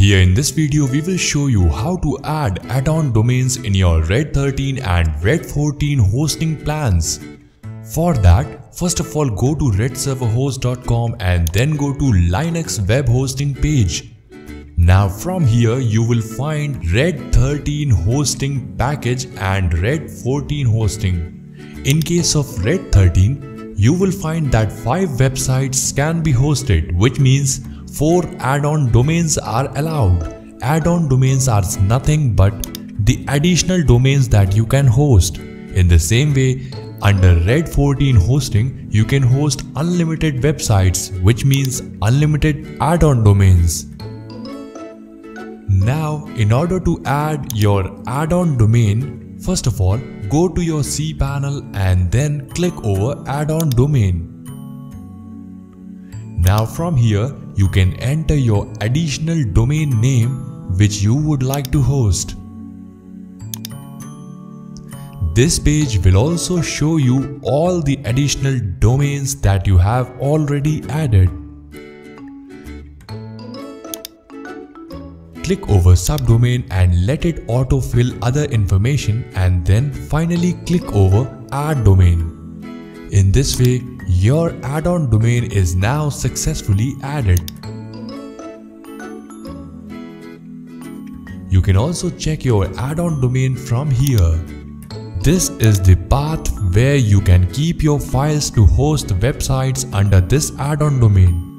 Here in this video, we will show you how to add add-on domains in your Red 13 and Red 14 hosting plans. For that, first of all go to redserverhost.com and then go to Linux web hosting page. Now from here you will find Red 13 hosting package and Red 14 hosting. In case of Red 13, you will find that 5 websites can be hosted which means 4 add-on domains are allowed. Add-on domains are nothing but the additional domains that you can host. In the same way, under Red 14 hosting, you can host unlimited websites which means unlimited add-on domains. Now, in order to add your add-on domain, first of all, go to your cPanel and then click over add-on domain. Now from here, you can enter your additional domain name which you would like to host. This page will also show you all the additional domains that you have already added. Click over subdomain and let it autofill other information and then finally click over add domain. In this way, your add-on domain is now successfully added. You can also check your add-on domain from here. This is the path where you can keep your files to host websites under this add-on domain.